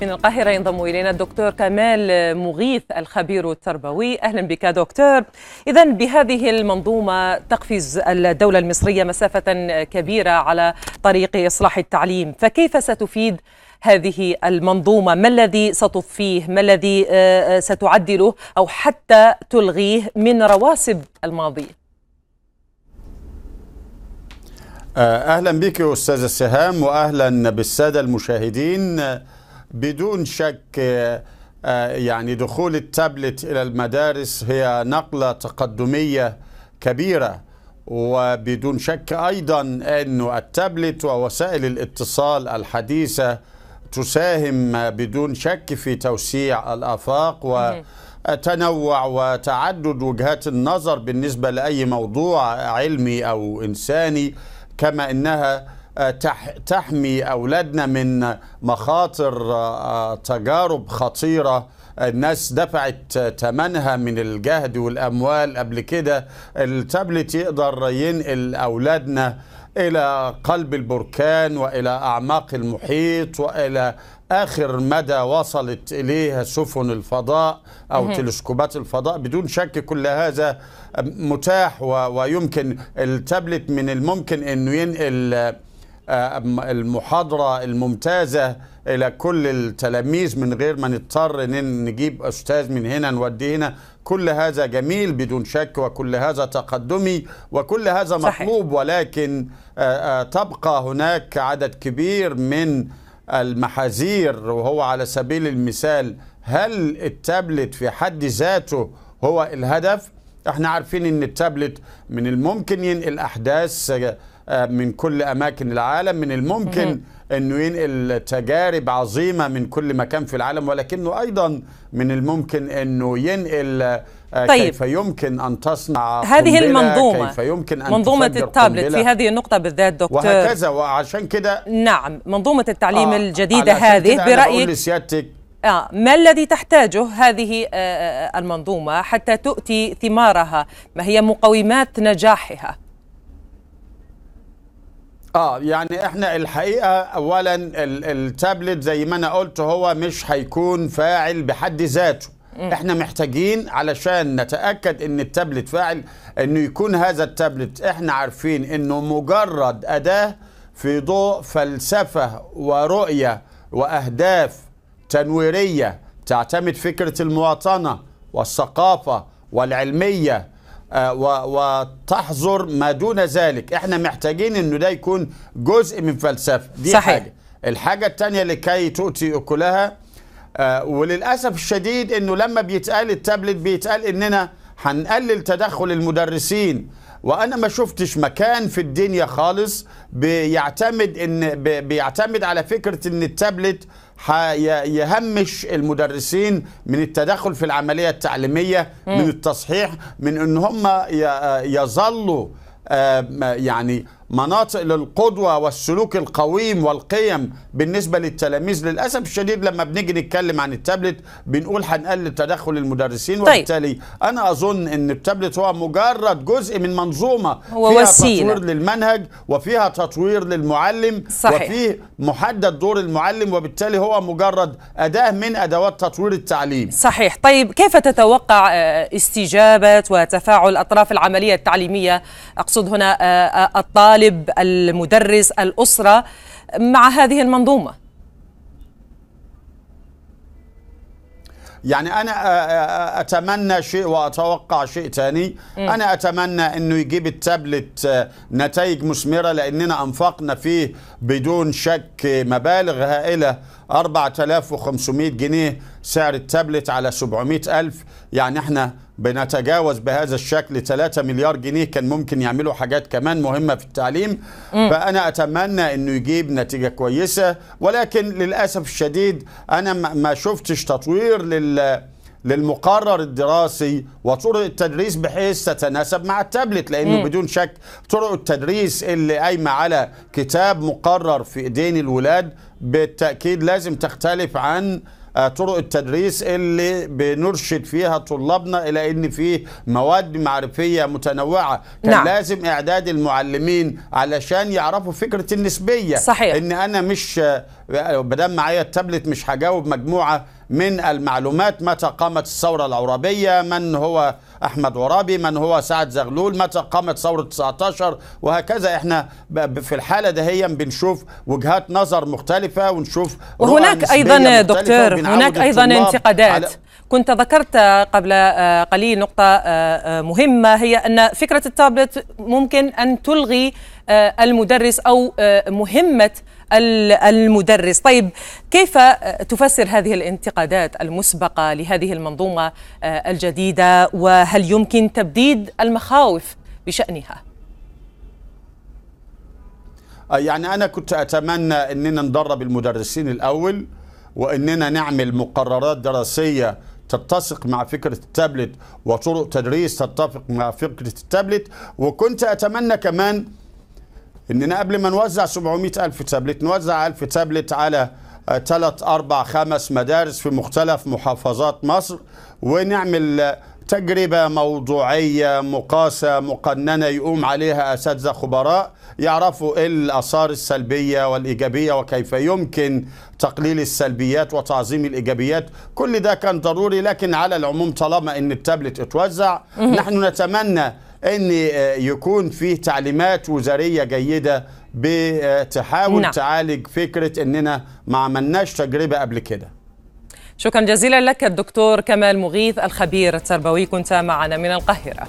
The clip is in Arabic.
من القاهرة ينضم إلينا الدكتور كمال مغيث الخبير التربوي. أهلا بك دكتور. إذا بهذه المنظومة تقفز الدولة المصرية مسافة كبيرة على طريق إصلاح التعليم. فكيف ستفيد هذه المنظومة؟ ما الذي ستضفيه ما الذي ستعدله؟ أو حتى تلغيه من رواسب الماضي؟ أهلا بك أستاذ سهام وأهلا بالسادة المشاهدين. بدون شك يعني دخول التابلت إلى المدارس هي نقلة تقدمية كبيرة وبدون شك أيضا انه التابلت ووسائل الاتصال الحديثة تساهم بدون شك في توسيع الآفاق وتنوع وتعدد وجهات النظر بالنسبة لأي موضوع علمي أو إنساني كما إنها تحمي أولادنا من مخاطر تجارب خطيرة. الناس دفعت ثمنها من الجهد والأموال قبل كده. التابلت يقدر ينقل أولادنا إلى قلب البركان وإلى أعماق المحيط وإلى آخر مدى وصلت إليه سفن الفضاء أو تلسكوبات الفضاء. بدون شك كل هذا متاح ويمكن التابلت من الممكن أنه ينقل المحاضرة الممتازة إلى كل التلاميذ من غير ما نضطر نجيب أستاذ من هنا نوديه هنا كل هذا جميل بدون شك وكل هذا تقدمي وكل هذا صحيح. مطلوب ولكن تبقى هناك عدد كبير من المحاذير وهو على سبيل المثال هل التابلت في حد ذاته هو الهدف إحنا عارفين إن التابلت من الممكن ينقل احداث من كل أماكن العالم من الممكن إنه ينقل تجارب عظيمة من كل مكان في العالم ولكنه أيضا من الممكن إنه ينقل طيب. كيف يمكن أن تصنع هذه المنظومة. كيف يمكن أن منظومة التابلت في هذه النقطة بالذات دكتور. وهكذا. وعشان كده نعم. منظومة التعليم آه الجديدة هذه برأيك لسيادتك آه ما الذي تحتاجه هذه آه المنظومة حتى تؤتي ثمارها؟ ما هي مقومات نجاحها؟ آه يعني إحنا الحقيقة اولا التابلت زي ما أنا قلت هو مش هيكون فاعل بحد ذاته. إحنا محتاجين علشان نتأكد إن التابلت فاعل إنه يكون هذا التابلت. إحنا عارفين إنه مجرد أداة في ضوء فلسفة ورؤية وأهداف تنويرية تعتمد فكرة المواطنة والثقافة والعلمية وتحظر ما دون ذلك. إحنا محتاجين إنه ده يكون جزء من فلسفة. دي صحيح. حاجة. الحاجة الثانية لكي تؤتي أكلها آه وللأسف الشديد إنه لما بيتقال التابلت بيتقال إننا هنقلل تدخل المدرسين وأنا ما شفتش مكان في الدنيا خالص بيعتمد إن بيعتمد على فكرة إن التابلت يهمش المدرسين من التدخل في العملية التعليمية. من التصحيح من إن هم يظلوا يعني مناطق للقدوة والسلوك القويم والقيم بالنسبة للتلاميذ للأسف الشديد لما بنيجي نتكلم عن التابلت بنقول هنقلل تدخل المدرسين وبالتالي طيب. أنا أظن أن التابلت هو مجرد جزء من منظومة هو فيها وسيلة. تطوير للمنهج وفيها تطوير للمعلم صحيح. وفيه محدد دور المعلم وبالتالي هو مجرد أداة من أدوات تطوير التعليم صحيح طيب كيف تتوقع استجابة وتفاعل أطراف العملية التعليمية أقصد هنا الطالب الطالب المدرس الأسرة مع هذه المنظومة. يعني أنا أتمنى شيء وأتوقع شيء ثاني أنا أتمنى أنه يجيب التابلت نتائج مثمرة لأننا أنفقنا فيه بدون شك مبالغ هائلة. 4500 جنيه سعر التابلت على 700 ألف. يعني إحنا بنتجاوز بهذا الشكل 3 مليار جنيه كان ممكن يعملوا حاجات كمان مهمة في التعليم م. فأنا أتمنى أنه يجيب نتيجة كويسة ولكن للأسف الشديد أنا ما شفتش تطوير لل للمقرر الدراسي وطرق التدريس بحيث تتناسب مع التابلت لأنه مم. بدون شك طرق التدريس اللي قايمة على كتاب مقرر في إيدين الولاد بالتأكيد لازم تختلف عن طرق التدريس اللي بنرشد فيها طلابنا إلى إن فيه مواد معرفية متنوعة كان نعم. لازم إعداد المعلمين علشان يعرفوا فكرة النسبية صحيح. إن أنا مش بدل معايا التابلت مش هجاوب مجموعة من المعلومات متى قامت الثورة العرابية من هو أحمد عرابي من هو سعد زغلول متى قامت ثورة 19 وهكذا. إحنا في الحالة دهيا بنشوف وجهات نظر مختلفة ونشوف وهناك مختلفة دكتور هناك أيضا الطلاب. انتقادات. كنت ذكرت قبل آه، قليل نقطة آه، آه، مهمة هي أن فكرة التابلت ممكن أن تلغي المدرس أو آه، مهمة ال- المدرس. طيب كيف آه، تفسر هذه الانتقادات المسبقة لهذه المنظومة آه، الجديدة؟ وهل يمكن تبديد المخاوف بشأنها؟ آه، يعني أنا كنت أتمنى أننا ندرب المدرسين الأول وأننا نعمل مقررات دراسية تتسق مع فكرة التابلت وطرق تدريس تتفق مع فكرة التابلت. وكنت أتمنى كمان اننا قبل ما نوزع 700 ألف تابلت نوزع ألف تابلت على ثلاث أربع خمس مدارس في مختلف محافظات مصر ونعمل آه، تجربة موضوعية مقاسة مقننة يقوم عليها أساتذة خبراء يعرفوا إيه الآثار السلبية والإيجابية وكيف يمكن تقليل السلبيات وتعظيم الإيجابيات. كل ده كان ضروري لكن على العموم طالما أن التابلت اتوزع نحن نتمنى إن آه، يكون فيه تعليمات وزارية جيدة بتحاول نعم. تعالج فكرة إننا ما عملناش تجربة قبل كده شكرا جزيلا لك الدكتور كمال مغيث الخبير التربوي كنت معنا من القاهرة